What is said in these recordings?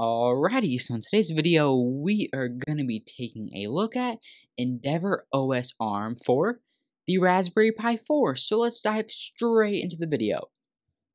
Alrighty, so in today's video, we are going to be taking a look at Endeavour OS ARM for the Raspberry Pi 4. So let's dive straight into the video.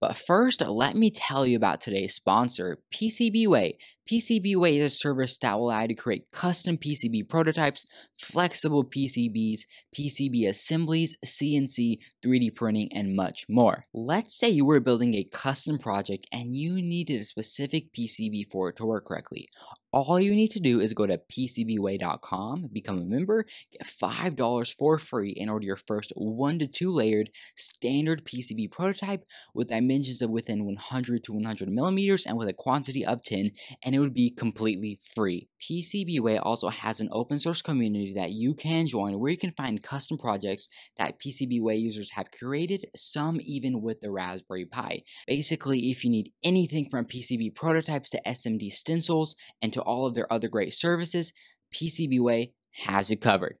But first, let me tell you about today's sponsor, PCBWay. PCBWay is a service that will allow you to create custom PCB prototypes, flexible PCBs, PCB assemblies, CNC, 3D printing, and much more. Let's say you were building a custom project and you needed a specific PCB for it to work correctly. All you need to do is go to PCBWay.com, become a member, get $5 for free and order your first 1 to 2 layered standard PCB prototype with dimensions of within 100 to 100 millimeters and with a quantity of 10, and it would be completely free. PCBWay also has an open source community that you can join where you can find custom projects that PCBWay users have curated, some even with the Raspberry Pi. Basically, if you need anything from PCB prototypes to SMD stencils and to all of their other great services, PCBWay has it covered.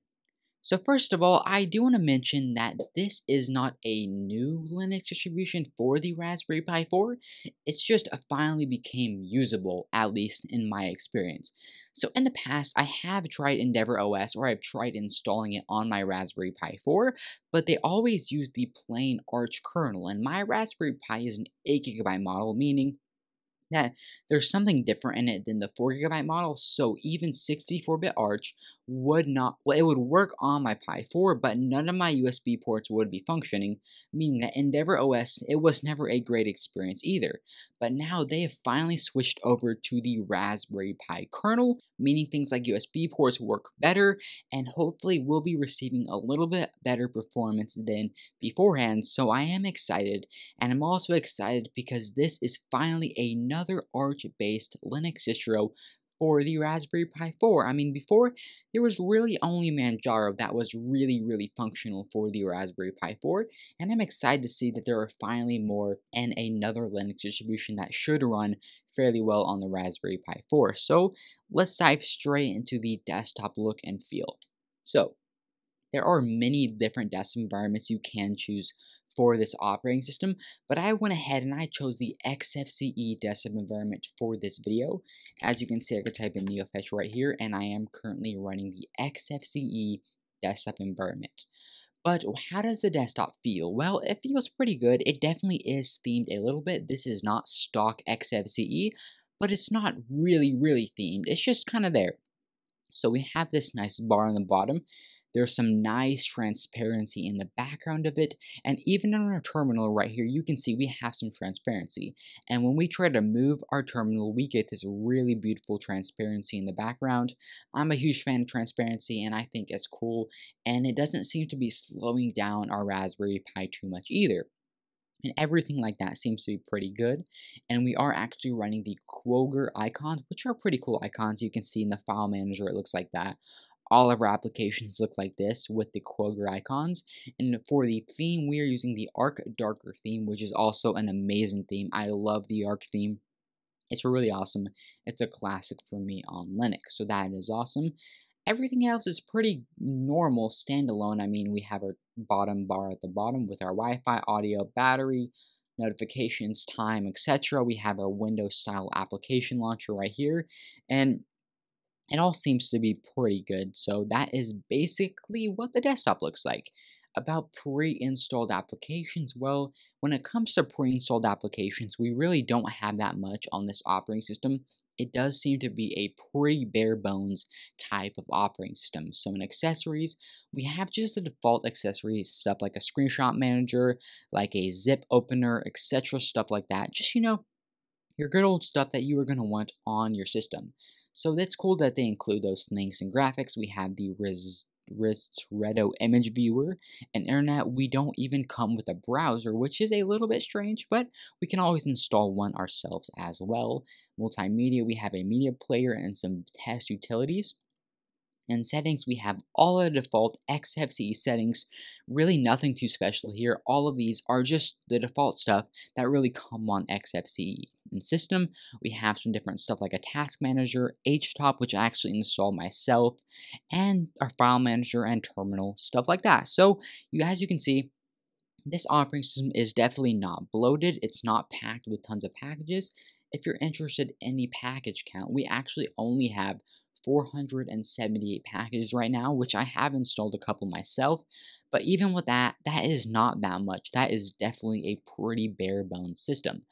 So first of all, I do want to mention that this is not a new Linux distribution for the Raspberry Pi 4. It's just finally became usable, at least in my experience. So in the past, I have tried Endeavour OS or I've tried installing it on my Raspberry Pi 4, but they always use the plain Arch kernel, and my Raspberry Pi is an 8GB model, meaning that there's something different in it than the 4 gigabyte model. So even 64 bit Arch would not, well, it would work on my Pi 4, but none of my USB ports would be functioning, meaning that Endeavour OS, it was never a great experience either. But now they have finally switched over to the Raspberry Pi kernel, meaning things like USB ports work better, and hopefully we'll be receiving a little bit better performance than beforehand. So I am excited, and I'm also excited because this is finally another Arch-based Linux distro for the Raspberry Pi 4. I mean, before, there was really only Manjaro that was really, really functional for the Raspberry Pi 4, and I'm excited to see that there are finally more and another Linux distribution that should run fairly well on the Raspberry Pi 4. So, let's dive straight into the desktop look and feel. So, there are many different desktop environments you can choose for this operating system, but I went ahead and I chose the XFCE desktop environment for this video. As you can see, I could type in NeoFetch right here, and I am currently running the XFCE desktop environment. But how does the desktop feel? Well, it feels pretty good. It definitely is themed a little bit. This is not stock XFCE, but it's not really, really themed. It's just kind of there. So we have this nice bar on the bottom there's some nice transparency in the background of it, and even on our terminal right here, you can see we have some transparency. And when we try to move our terminal, we get this really beautiful transparency in the background. I'm a huge fan of transparency, and I think it's cool, and it doesn't seem to be slowing down our Raspberry Pi too much either. And everything like that seems to be pretty good. And we are actually running the Qogir icons, which are pretty cool icons. You can see in the file manager, it looks like that all of our applications look like this with the Qogir icons. And for the theme, we are using the Arc Darker theme, which is also an amazing theme. I love the Arc theme. It's really awesome. It's a classic for me on Linux, so that is awesome. Everything else is pretty normal standalone. I mean, we have our bottom bar at the bottom with our Wi-Fi, audio, battery, notifications, time, etc. We have our Windows style application launcher right here. And it all seems to be pretty good. So that is basically what the desktop looks like. About pre-installed applications, well, when it comes to pre-installed applications, we really don't have that much on this operating system. It does seem to be a pretty bare bones type of operating system. So in accessories, we have just the default accessories, stuff like a screenshot manager, like a zip opener, etc., stuff like that. Just, you know, your good old stuff that you are going to want on your system. So that's cool that they include those things in graphics. We have the Riz Redo image viewer and internet. We don't even come with a browser which is a little bit strange but we can always install one ourselves as well. Multimedia we have a media player and some test utilities in settings, we have all the default XFCE settings, really nothing too special here. All of these are just the default stuff that really come on XFCE. In system, we have some different stuff like a task manager, HTOP, which I actually installed myself, and our file manager and terminal, stuff like that. So, you as you can see, this operating system is definitely not bloated. It's not packed with tons of packages. if you're interested in the package count, we actually only have 478 packages right now, which I have installed a couple myself. But even with that, that is not that much. That is definitely a pretty bare bones system.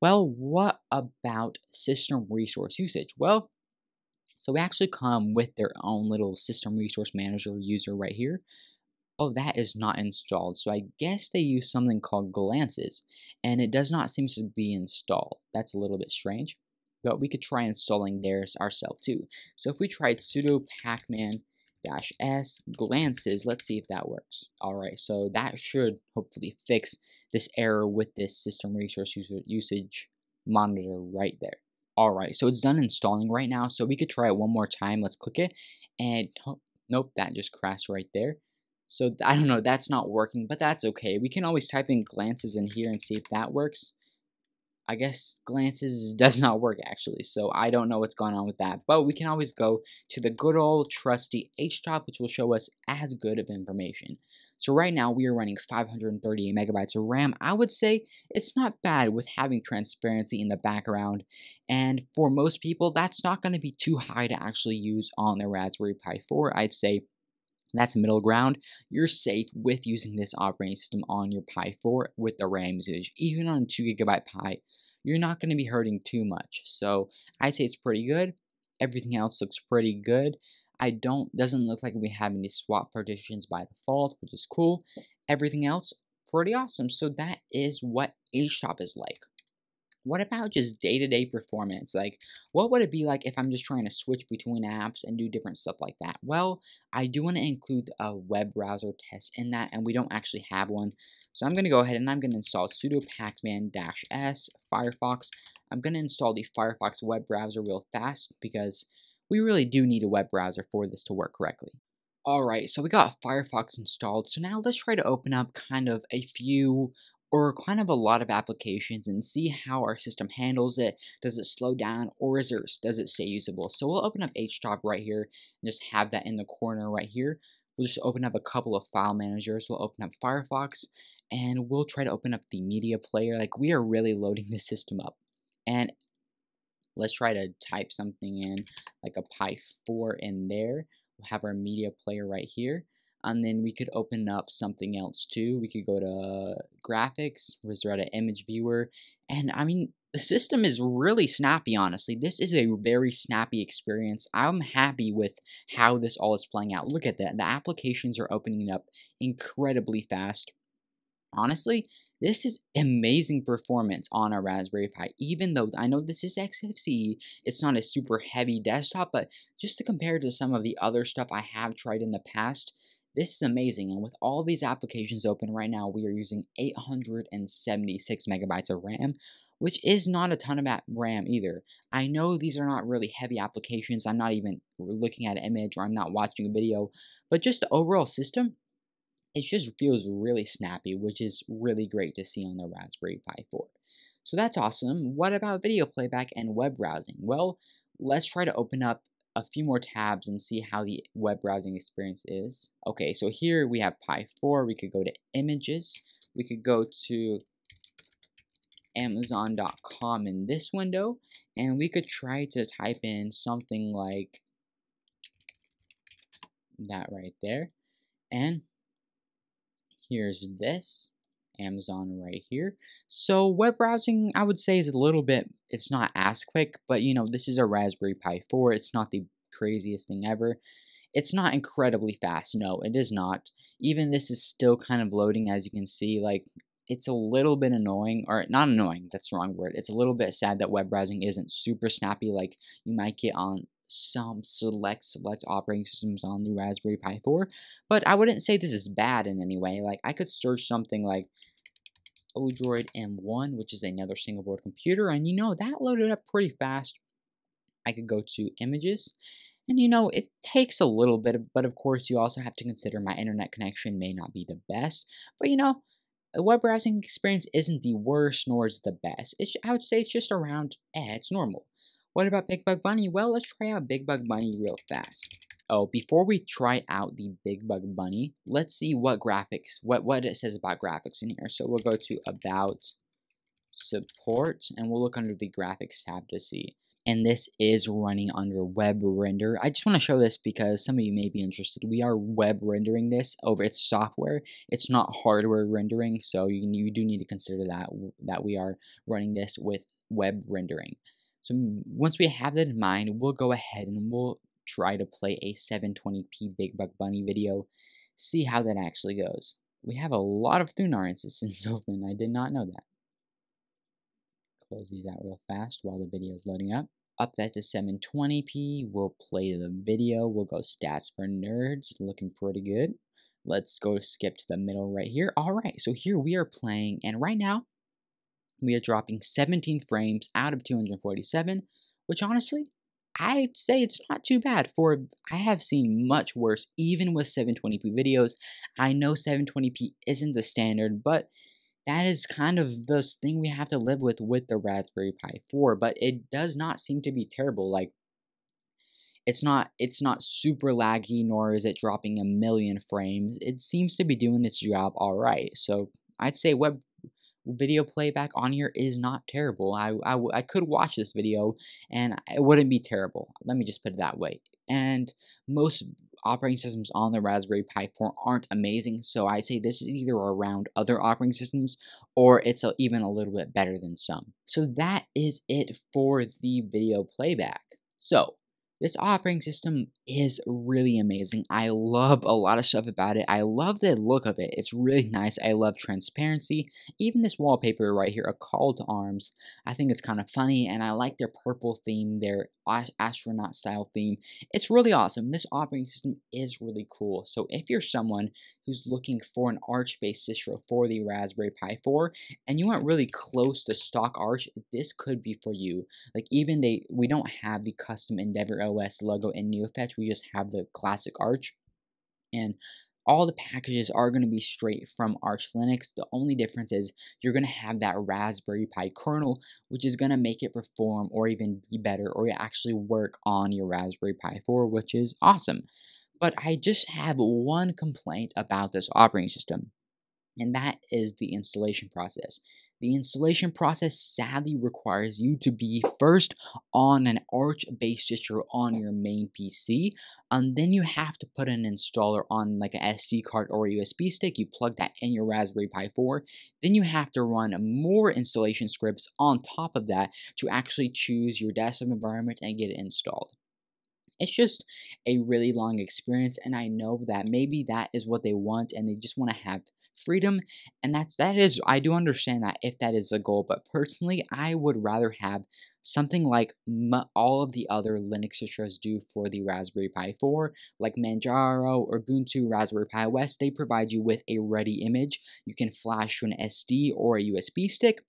Well, what about system resource usage? Well, so we actually come with their own little system resource manager user right here. Oh, that is not installed. So I guess they use something called Glances, and it does not seem to be installed. That's a little bit strange, but we could try installing theirs ourselves too. So if we tried sudo pacman dash s glances, let's see if that works. All right, so that should hopefully fix this error with this system resource usage monitor right there. All right, so it's done installing right now. So we could try it one more time. Let's click it. And nope, that just crashed right there. So I don't know, that's not working, but that's okay. We can always type in glances in here and see if that works. I guess glances does not work actually, so I don't know what's going on with that. But we can always go to the good old trusty htop, which will show us as good of information. So right now we are running 538 megabytes of RAM. I would say it's not bad with having transparency in the background. And for most people, that's not going to be too high to actually use on the Raspberry Pi 4. I'd say that's middle ground. You're safe with using this operating system on your Pi 4 with the RAM usage. Even on a 2 gigabyte Pi, you're not going to be hurting too much. So I'd say it's pretty good. Everything else looks pretty good. I don't, doesn't look like we have any swap partitions by default, which is cool. Everything else, pretty awesome. So that is what HTOP is like. What about just day-to-day performance? Like, what would it be like if I'm just trying to switch between apps and do different stuff like that? Well, I do want to include a web browser test in that, and we don't actually have one. So I'm going to go ahead and I'm going to install sudo pacman-s Firefox. I'm going to install the Firefox web browser real fast because we really do need a web browser for this to work correctly. Alright, so we got Firefox installed, so now let's try to open up kind of a few or kind of a lot of applications and see how our system handles it. Does it slow down or is it, does it stay usable? So we'll open up HTOP right here and just have that in the corner right here. We'll just open up a couple of file managers. We'll open up Firefox and we'll try to open up the media player. Like we are really loading the system up. And Let's try to type something in like a Pi 4 in there. We'll have our media player right here. And then we could open up something else too. We could go to graphics, Ristretto image viewer. And I mean, the system is really snappy, honestly. This is a very snappy experience. I'm happy with how this all is playing out. Look at that. The applications are opening up incredibly fast. Honestly, this is amazing performance on a Raspberry Pi, even though I know this is XFCE, it's not a super heavy desktop, but just to compare to some of the other stuff I have tried in the past, this is amazing, and with all these applications open right now, we are using 876 megabytes of RAM, which is not a ton of RAM either. I know these are not really heavy applications, I'm not even looking at an image or I'm not watching a video, but just the overall system, it just feels really snappy, which is really great to see on the Raspberry Pi 4. So that's awesome. What about video playback and web browsing? Well, let's try to open up a few more tabs and see how the web browsing experience is. Okay, so here we have Pi 4. We could go to images. We could go to amazon.com in this window and we could try to type in something like that right there and Here's this. Amazon right here. So web browsing, I would say, is a little bit, it's not as quick, but you know, this is a Raspberry Pi 4. It's not the craziest thing ever. It's not incredibly fast. No, it is not. Even this is still kind of loading, as you can see. Like, it's a little bit annoying, or not annoying, that's the wrong word. It's a little bit sad that web browsing isn't super snappy like you might get on some select select operating systems on the Raspberry Pi 4, but I wouldn't say this is bad in any way. Like I could search something like Odroid M1, which is another single board computer, and you know that loaded up pretty fast. I could go to images, and you know it takes a little bit, of, but of course you also have to consider my internet connection may not be the best. But you know, a web browsing experience isn't the worst nor is the best. It's I would say it's just around, eh, it's normal. What about Big Buck Bunny? Well, let's try out Big Buck Bunny real fast. Oh, before we try out the Big Buck Bunny, let's see what graphics, what, what it says about graphics in here. So we'll go to About, support, and we'll look under the graphics tab to see. And this is running under web render. I just want to show this because some of you may be interested. We are web rendering this over its software. It's not hardware rendering, so you, you do need to consider that that we are running this with web rendering. So once we have that in mind, we'll go ahead and we'll try to play a 720p Big Buck Bunny video, see how that actually goes. We have a lot of Thunar instances open, I did not know that. Close these out real fast while the video is loading up. Up that to 720p, we'll play the video, we'll go stats for nerds, looking pretty good. Let's go skip to the middle right here. Alright, so here we are playing, and right now, we are dropping 17 frames out of 247, which honestly, I'd say it's not too bad for I have seen much worse even with 720p videos. I know 720p isn't the standard, but that is kind of the thing we have to live with with the Raspberry Pi 4, but it does not seem to be terrible like it's not it's not super laggy nor is it dropping a million frames. It seems to be doing its job all right. So I'd say web video playback on here is not terrible. I, I, I could watch this video and it wouldn't be terrible. Let me just put it that way. And most operating systems on the Raspberry Pi 4 aren't amazing, so I say this is either around other operating systems or it's a, even a little bit better than some. So that is it for the video playback. So this operating system is really amazing. I love a lot of stuff about it. I love the look of it. It's really nice. I love transparency. Even this wallpaper right here, a call to arms, I think it's kind of funny and I like their purple theme, their astronaut style theme. It's really awesome. This operating system is really cool. So if you're someone who's looking for an Arch-based distro for the Raspberry Pi 4 and you aren't really close to stock Arch, this could be for you. Like even they, we don't have the custom Endeavour OS logo in NeoFetch. We just have the classic Arch. And all the packages are going to be straight from Arch Linux. The only difference is you're going to have that Raspberry Pi kernel, which is going to make it perform or even be better or actually work on your Raspberry Pi 4, which is awesome. But I just have one complaint about this operating system, and that is the installation process. The installation process sadly requires you to be first on an Arch-based distro on your main PC, and then you have to put an installer on like an SD card or a USB stick. You plug that in your Raspberry Pi 4. Then you have to run more installation scripts on top of that to actually choose your desktop environment and get it installed. It's just a really long experience, and I know that maybe that is what they want, and they just want to have freedom and that's that is i do understand that if that is a goal but personally i would rather have something like all of the other linux distros do for the raspberry pi 4 like manjaro or ubuntu raspberry pi os they provide you with a ready image. You can flash to an sd or a usb stick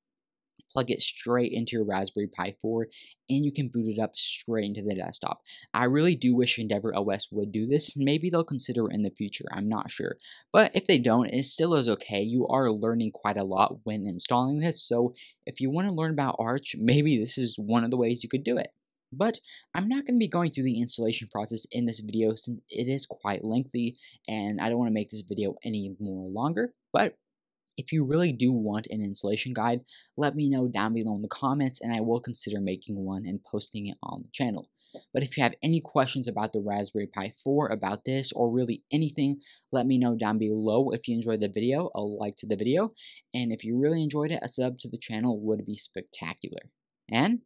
plug it straight into your Raspberry Pi 4, and you can boot it up straight into the desktop. I really do wish Endeavour OS would do this. Maybe they'll consider it in the future, I'm not sure. But if they don't, it still is okay. You are learning quite a lot when installing this, so if you want to learn about Arch, maybe this is one of the ways you could do it. But I'm not going to be going through the installation process in this video since it is quite lengthy and I don't want to make this video any more longer. But if you really do want an installation guide, let me know down below in the comments and I will consider making one and posting it on the channel. But if you have any questions about the Raspberry Pi 4, about this, or really anything, let me know down below. If you enjoyed the video, a like to the video. And if you really enjoyed it, a sub to the channel would be spectacular. And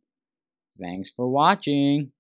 thanks for watching!